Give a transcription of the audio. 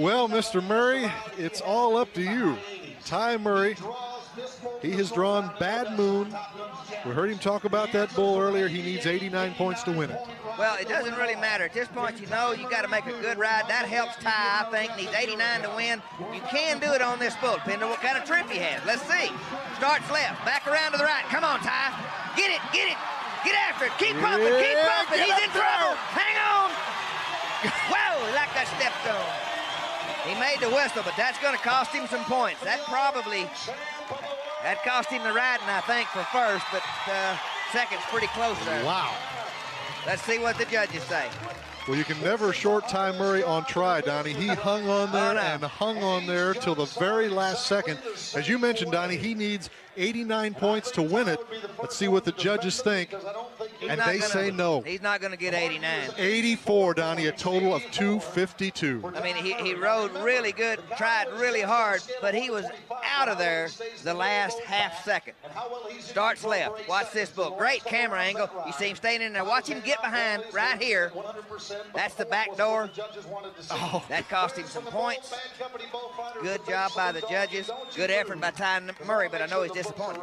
Well, Mr. Murray, it's all up to you. Ty Murray, he has drawn Bad Moon. We heard him talk about that bull earlier. He needs 89 points to win it. Well, it doesn't really matter. At this point, you know you got to make a good ride. That helps Ty, I think. Needs 89 to win. You can do it on this bull, depending on what kind of trip he has. Let's see. Starts left, back around to the right. Come on, Ty. Get it, get it. Get after it. Keep pumping, keep pumping. He's in trouble. Hang on. Whoa, like I stepped on. He made the whistle, but that's going to cost him some points. That probably, that cost him the riding, I think, for first, but uh, second's pretty close there. Wow. Let's see what the judges say. Well, you can never short Ty Murray on try, Donnie. He hung on there and hung on there till the very last second. As you mentioned, Donnie, he needs 89 points to win it. Let's see what the judges think. And they gonna- say no. He's not going to get 89. 84, Donnie, a total of 252. I mean, he, he rode really good, tried really hard, but he was out of there the last half second. Starts left. Watch this book. Great camera angle. You see him staying in there. Watch him get behind right here. That's the back door. Oh. That cost him some points. Good job by the judges. Good effort by Ty Murray, but I know he's disappointed.